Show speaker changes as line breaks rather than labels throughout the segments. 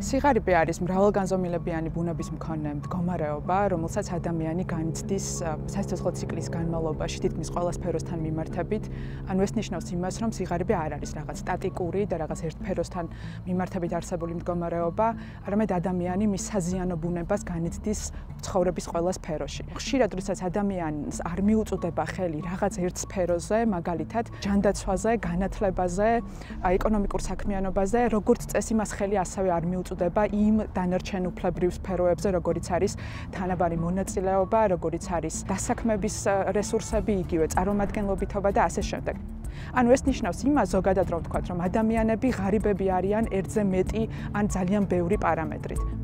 სიღარიბე არის მრავალგანზომილებიანი ბუნების მქონე მდგომარეობა, რომელსაც ადამიანი განიცდის სასიცოცხლო ციკლის განმავლობაში თითქმის ყველა სფეროსთან მიმართებით. ანუ ეს ნიშნავს იმას, რომ სიღარიბე არ არის რაღაც სტატიკური და რაღაც ერთფეროსთან მიმართებით არსებული მდგომარეობა, არამედ ადამიანი მის საზიანო ბუნებას განიცდის ცხოვრების ყველა სფეროში. ხშირად როდესაც ადამიანს არ მიუწოდება ხელი რაღაც ერთ სფეროზე, მაგალითად ჯანდაცვაზე, განათლებაზე, ეკონომიკურ საქმიანობაზე, როგორც წესი მას ხელი ასევე არ მიუწოდება იმ დანარჩენ უფლებრივ სფეროებზე, როგორიც არის თანაბარი მონაწილეობა, როგორიც არის დასაქმების რესურსები, იგივე წარმომადგენლობითობა და ასე შემდეგ. ანუ ეს ნიშნავს იმას ზოგადად რომ ვთქვათ, რომ ადამიანები ღარიბები არიან ერთზე მეტი ან ძალიან ბევრი პარამეტრით.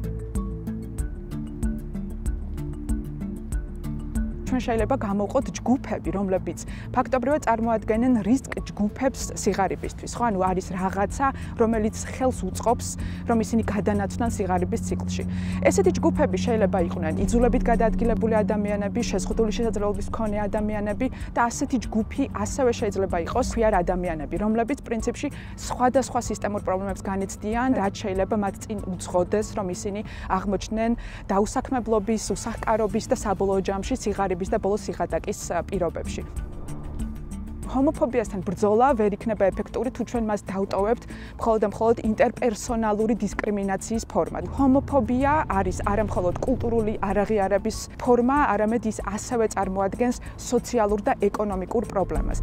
ჩვენ შეიძლება გამოვყოთ ჯგუფები, რომლებიც ფაქტობრივად წარმოადგენენ რისკ ჯგუფებს სიღარიბისთვის, ხო? ანუ არის რაღაცა, რომელიც ხელს უწყობს, რომ ისინი გადანაცვლან სიღარიბის ციკლში. ესეთი ჯგუფები შეიძლება იყვნენ იძულებით გადაადგილებული ადამიანები, შეზღუდული შესაძლებლობის მქონე ადამიანები და ასეთი ჯგუფი ასევე შეიძლება იყოს ქვიარ ადამიანები, რომლებიც პრინციპში სხვადასხვა სისტემურ პრობლემებს განიცდიან, რაც შეიძლება მათ წინ უძღოდეს, რომ ისინი აღმოჩნდნენ დაუსაქმებლობის, უსახკარობის და საბოლოო ჯამში სიღარიბის და ბოლოს სიხატაკის პირობებში. ჰომოფობიასთან ბრძოლა ვერ იქნება ეფექტური თუ ჩვენ მას დავტოვებთ მხოლოდ და მხოლოდ ინტერპერსონალური დისკრიმინაციის ფორმად. ჰომოფობია არის არამხოლოდ კულტურული არაღიარების ფორმა, არამედ ის ასევე წარმოადგენს სოციალურ და ეკონომიკურ პრობლემას.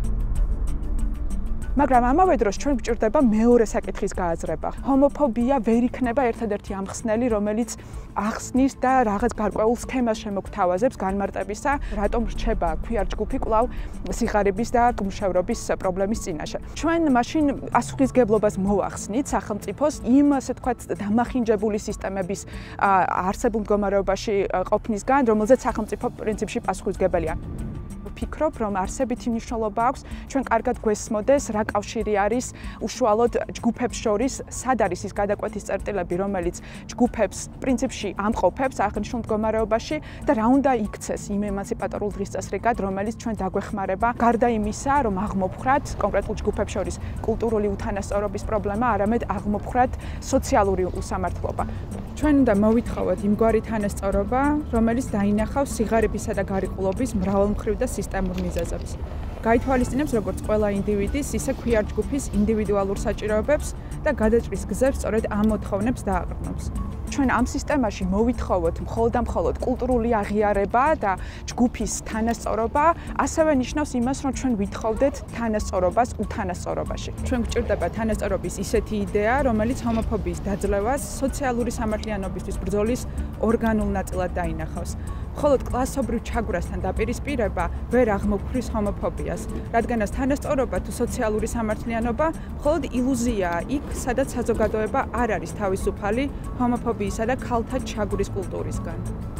მაგრამ ამავე დროს ჩვენ გვჭირდება მეორე საკითხის გააზრება. ჰომოფობია ვერ იქნება ერთადერთი ამხსნელი, რომელიც ახსნის და რაღაც გარკვეულ სქემას შემოგთავაზებს განმარტებისა, რატომ რჩება ქვიარ ჯგუფი კლავ სიხარების და გმშევრობის პრობლემის წინაშე. ჩვენ მაშინ ასუხისგებლობას მოახსნით სახელმწიფოს იმ ასე თქვა დამახინჯებული სისტემების არსებულ მდგომარეობაში ყოფნისგან, რომელზეც სახელმწიფო პრინციპში პასუხისგებელია. ვფიქრობ, რომ არსებითი მნიშვნელობა აქვს. ჩვენ კარგად გვესმოდეს რა კავშირი არის უშუალოდ ჯგუფებს შორის, სად არის ის გადაკვეთის წერტილები, რომელიც ჯგუფებს პრინციპში ამყოფებს აღნიშნულ მდგომარეობაში და რა უნდა იქცეს იმ ემანციპატორულ დღესასრიგად, რომელიც ჩვენ დაგვეხმარება. გარდა იმისა, რომ აღმოფხრათ კონკრეტულ ჯგუფებს შორის კულტურული უთანასწორობის პრობლემა, არამედ აღმოფხრათ სოციალური უსამართლობა. ჩვენ უნდა მოვითხოვოთ იმგვარი თანასწორობა, რომელიც დაინახავს სიღარიბისა და გარიყულობის მრავალმხრივ და სისტემურ მიზეზებს. გაითვალისწინებს როგორც ყველა ინდივიდის, ისე ქვიარ ჯგუფის ინდივიდუალურ საჭიროებებს და გადაჭრის გზებს სწორედ ამ მოთხოვნებს დააყრდნობს. ჩვენ ამ სისტემაში მოვითხოვოთ მხოლოდ და მხოლოდ კულტურული აღიარება და ჯგუფის თანასწორობა, ასევე ნიშნავს იმას, რომ ჩვენ ვითხოვდეთ თანასწორობას უთანასწორობაში. ჩვენ გვჭირდება თანასწორობის ისეთი იდეა, რომელიც ჰომოფობიის დაძლევას, სოციალური სამართლიანობისთვის ბრძოლის ორგანულ ნაწილად დაინახავს. მხოლოდ კლასობრივ ჩაგვრასთან დაპირისპირება ვერ აღმოფხრის ჰომოფობიას, რადგანაც თანასწორობა თუ სოციალური სამართლიანობა მხოლოდ ილუზიაა იქ, სადაც საზოგადოება არ არის თავისუფალი ჰომოფობიისა და ქალთა ჩაგვრის კულტურისგან.